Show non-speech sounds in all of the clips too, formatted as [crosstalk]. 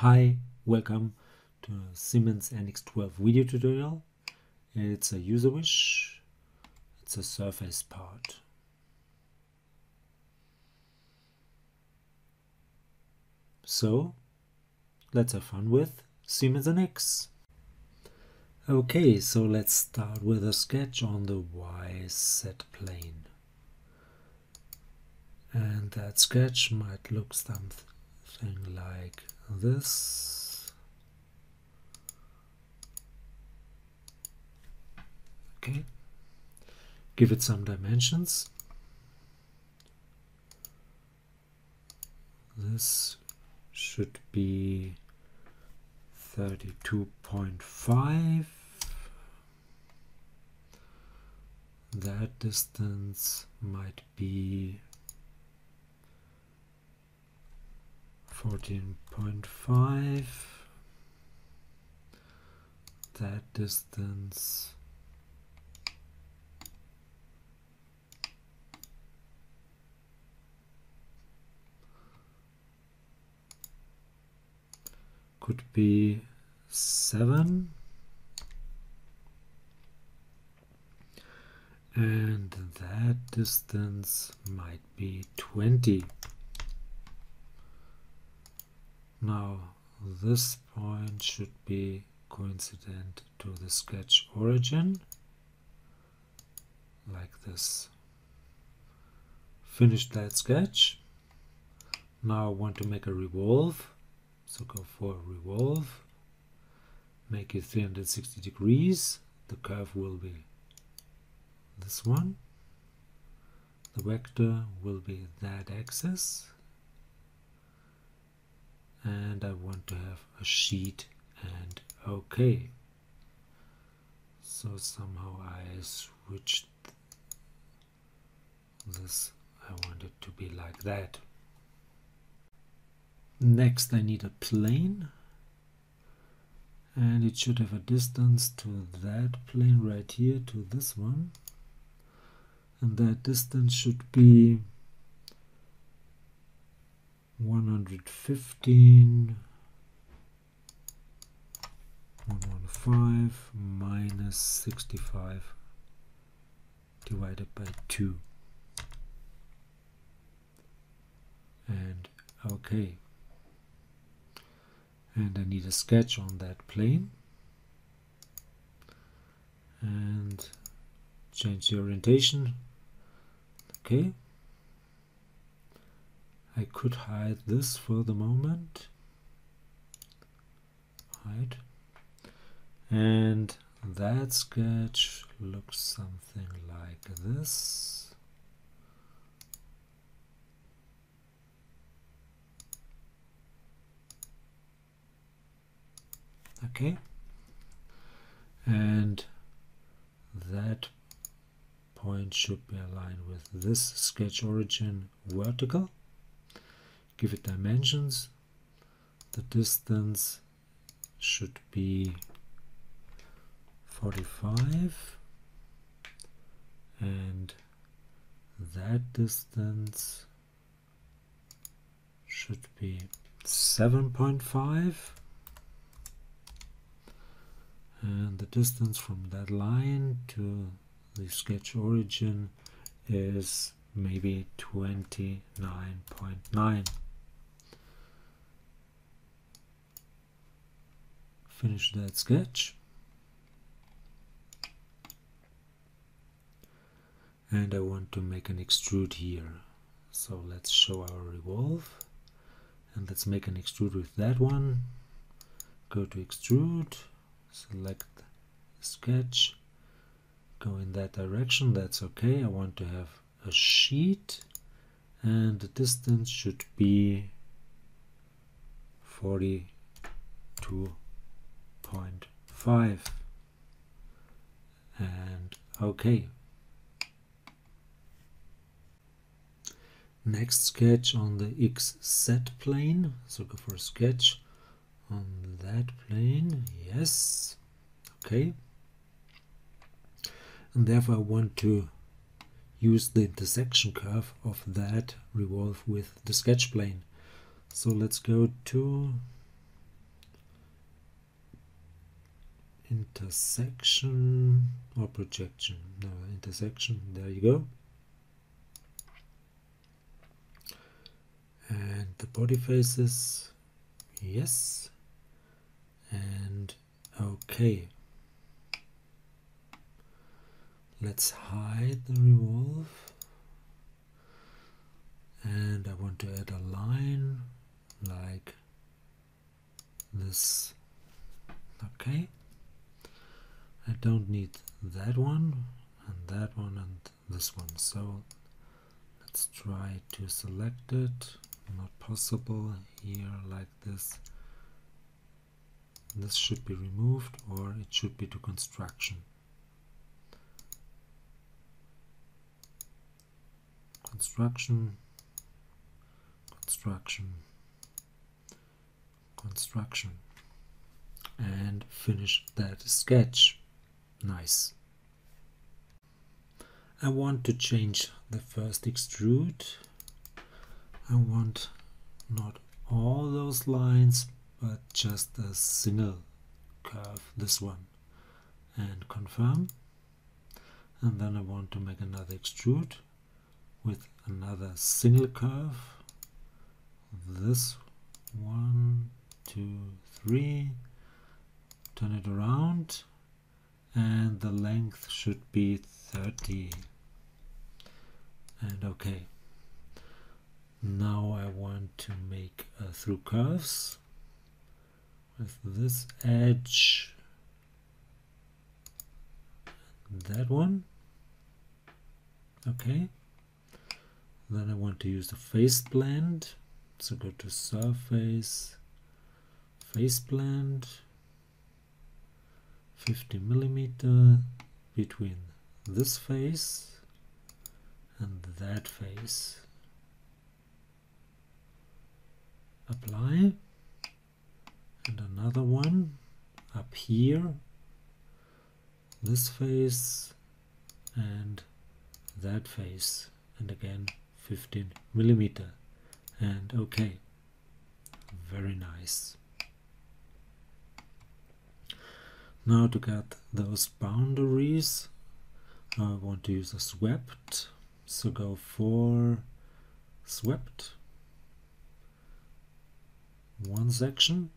Hi, welcome to Siemens NX12 video tutorial. It's a user wish, it's a surface part. So, let's have fun with Siemens NX. Okay, so let's start with a sketch on the YZ plane. And that sketch might look something like this. Okay, give it some dimensions. This should be 32.5 that distance might be 14.5 that distance. Could be 7 and that distance might be 20 now this point should be coincident to the sketch origin like this. Finish that sketch. Now I want to make a revolve. So go for revolve. Make it 360 degrees. The curve will be this one. The vector will be that axis and I want to have a sheet and OK. So somehow I switched this. I want it to be like that. Next I need a plane and it should have a distance to that plane right here to this one and that distance should be 115 115 minus 65 divided by 2 and okay. And I need a sketch on that plane. And change the orientation. Okay I could hide this for the moment. Hide. And that sketch looks something like this. Okay. And that point should be aligned with this sketch origin vertical give it dimensions. The distance should be 45 and that distance should be 7.5 and the distance from that line to the sketch origin is maybe 29.9 finish that sketch. And I want to make an extrude here. So let's show our revolve. And let's make an extrude with that one. Go to extrude select sketch go in that direction that's okay. I want to have a sheet and the distance should be 42 0.5 and okay. Next sketch on the XZ plane. So go for sketch on that plane. Yes. Okay. And therefore I want to use the intersection curve of that revolve with the sketch plane. So let's go to intersection or projection? No intersection. There you go. And the body faces yes. And okay. Let's hide the revolve. And I want to add a line like this. Okay I don't need that one and that one and this one. So let's try to select it. Not possible here like this. This should be removed or it should be to construction. Construction. Construction. Construction. And finish that sketch nice. I want to change the first extrude. I want not all those lines but just a single curve this one and confirm. And then I want to make another extrude with another single curve. This one two three. Turn it around the length should be 30 and okay. Now I want to make uh, through curves. With this edge. That one. Okay. Then I want to use the face blend. So go to surface. Face blend 50 millimeter between this face and that face. Apply. And another one up here. This face and that face. And again 15 millimeter. And okay. Very nice now to get those boundaries I want to use a swept. So go for swept. One section.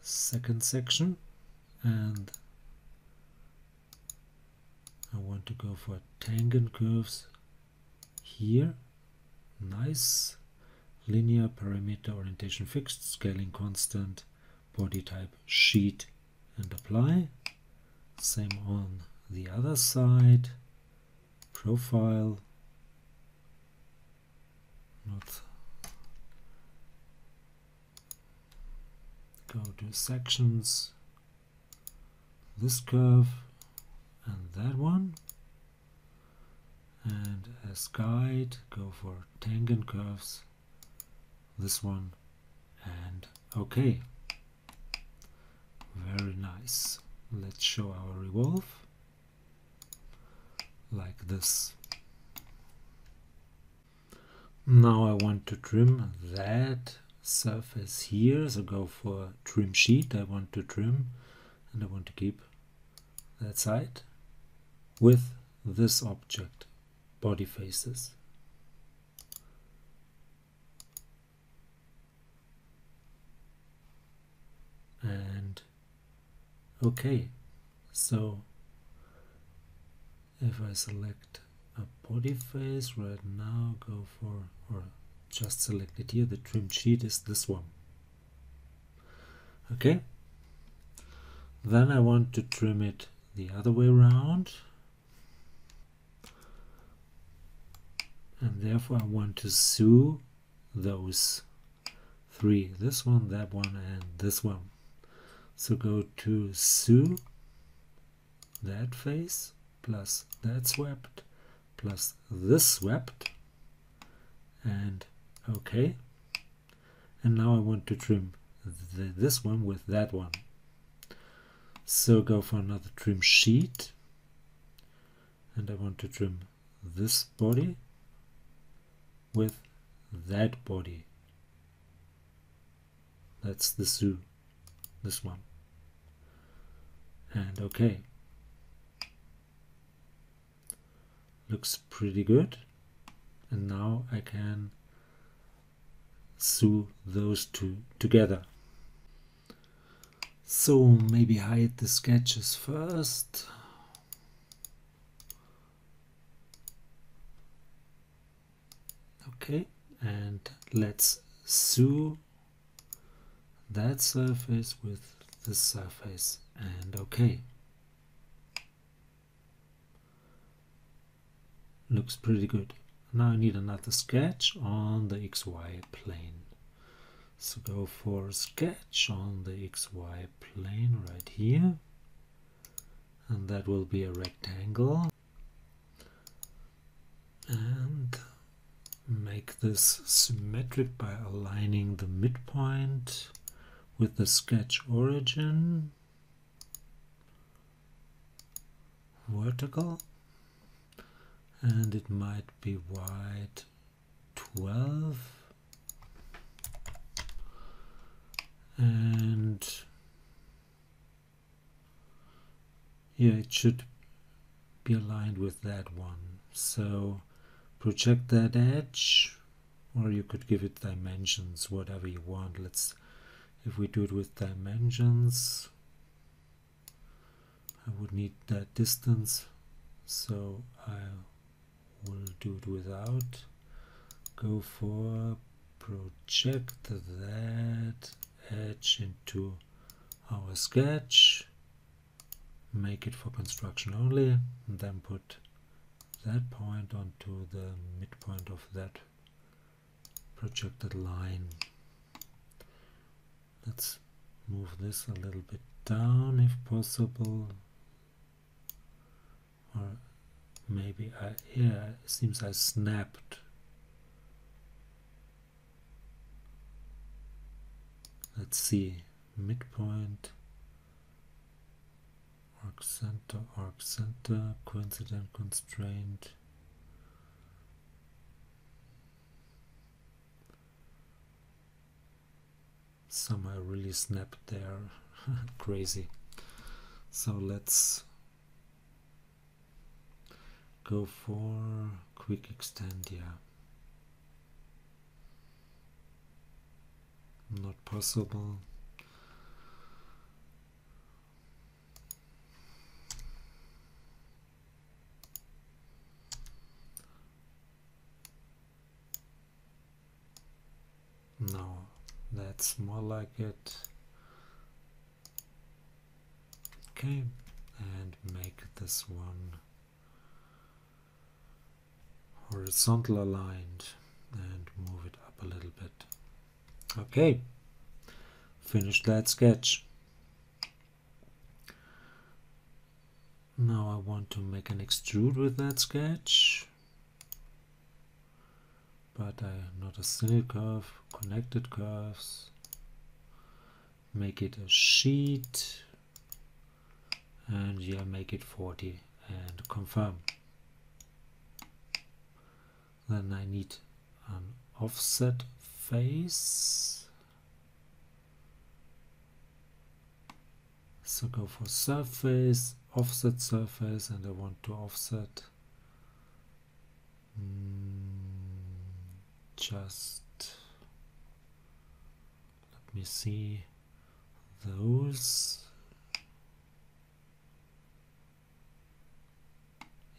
Second section. And I want to go for tangent curves here. Nice. Linear parameter orientation fixed scaling constant body type sheet and apply. Same on the other side. Profile. Not go to sections. This curve and that one. And as guide go for tangent curves. This one and okay very nice. Let's show our revolve. Like this. Now I want to trim that surface here. So go for trim sheet. I want to trim and I want to keep that side with this object body faces. And okay, so if I select a body face right now, go for, or just select it here, the trim sheet is this one. Okay, then I want to trim it the other way around and therefore I want to sew those three this one that one and this one so go to sew that face plus that swept plus this swept and okay and now I want to trim this one with that one so go for another trim sheet and I want to trim this body with that body. That's the zoo, this one. And OK. Looks pretty good. And now I can sew those two together. So maybe hide the sketches first. Okay, and let's sew that surface with this surface and okay. Looks pretty good. Now I need another sketch on the XY plane. So go for sketch on the XY plane right here. And that will be a rectangle. And make this symmetric by aligning the midpoint with the sketch origin vertical and it might be wide 12 and yeah it should be aligned with that one. So project that edge or you could give it dimensions whatever you want. Let's if we do it with dimensions I would need that distance so I will do it without. Go for project that edge into our sketch. Make it for construction only and then put that point onto the midpoint of that projected line. Let's move this a little bit down if possible or maybe I yeah it seems I snapped. Let's see midpoint arc center arc center coincident constraint. Somehow really snapped there. [laughs] Crazy. So let's go for quick extend yeah. Not possible. No that's more like it. Okay and make this one horizontal aligned and move it up a little bit. Okay finish that sketch. Now I want to make an extrude with that sketch but I not a single curve connected curves. Make it a sheet and yeah make it 40 and confirm then I need an offset face. So go for surface offset surface and I want to offset mm, just let me see those.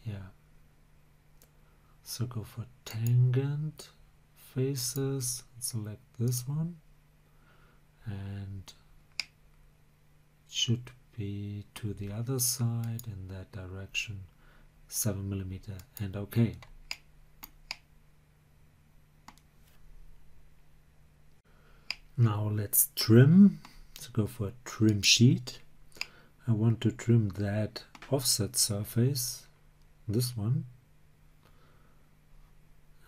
Yeah so go for tangent faces. Select this one. And should be to the other side in that direction. 7 millimeter. And okay. Now let's trim. So go for trim sheet. I want to trim that offset surface. This one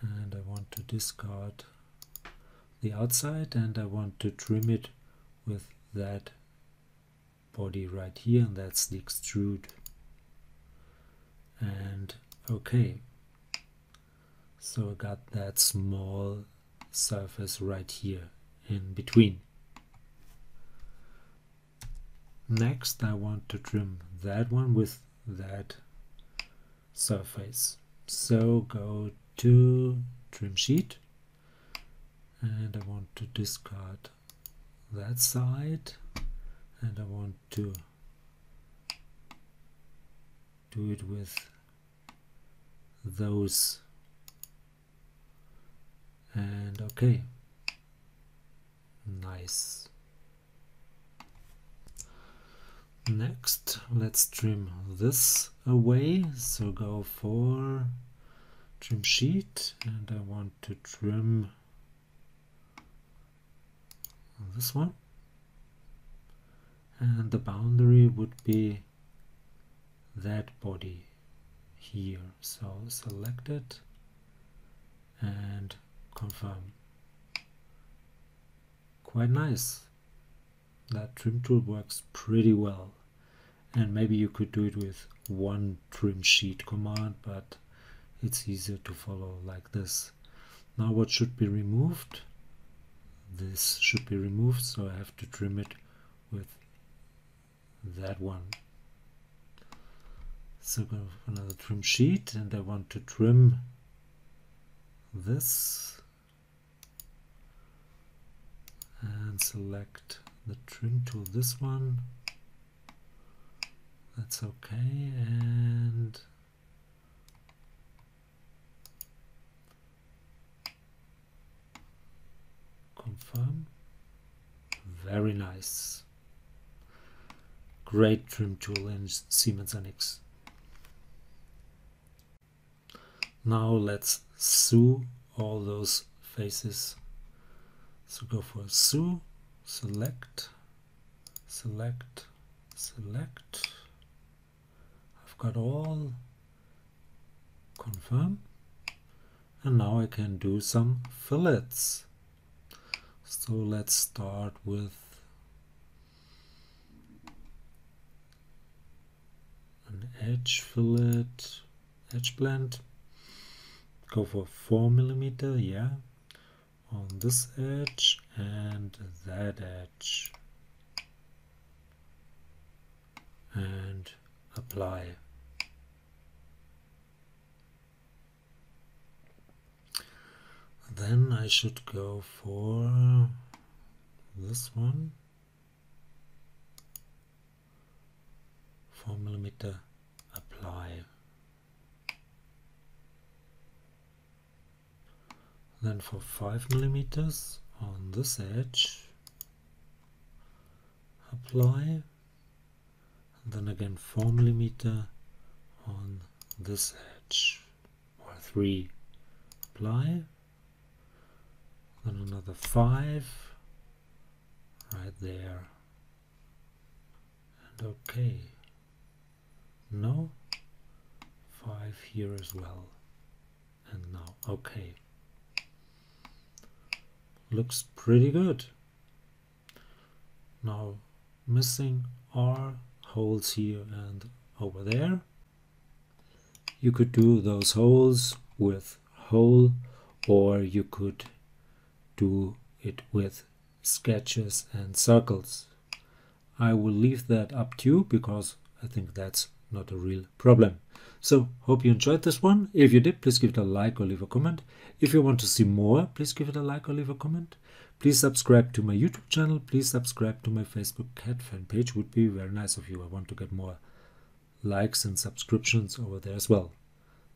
and I want to discard the outside and I want to trim it with that body right here and that's the extrude. And okay. So I got that small surface right here in between. Next I want to trim that one with that surface. So go to trim sheet. And I want to discard that side. And I want to do it with those. And okay. Nice. Next let's trim this away. So go for trim sheet and I want to trim this one. And the boundary would be that body here. So select it and confirm. Quite nice. That trim tool works pretty well. And maybe you could do it with one trim sheet command but it's easier to follow like this. Now what should be removed? This should be removed so I have to trim it with that one. So go another trim sheet and I want to trim this and select the trim tool this one. That's okay and confirm. Very nice. Great trim tool in Siemens NX now let's sew all those faces. So go for sew select select select. I've got all. Confirm. And now I can do some fillets so let's start with an edge fillet edge blend. Go for 4 millimeter yeah on this edge and that edge. And apply then I should go for this one. 4 millimeter apply. Then for 5 millimeters on this edge apply. Then again 4 millimeter on this edge or 3 apply then another 5 right there. And okay. No. 5 here as well. And now okay. Looks pretty good. Now missing are holes here and over there. You could do those holes with hole or you could do it with sketches and circles. I will leave that up to you because I think that's not a real problem. So, hope you enjoyed this one. If you did, please give it a like or leave a comment. If you want to see more, please give it a like or leave a comment. Please subscribe to my YouTube channel. Please subscribe to my Facebook CAD fan page. Would be very nice of you. I want to get more likes and subscriptions over there as well.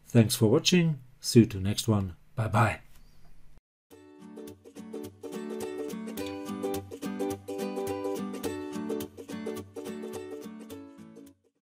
Thanks for watching. See you to next one. Bye bye.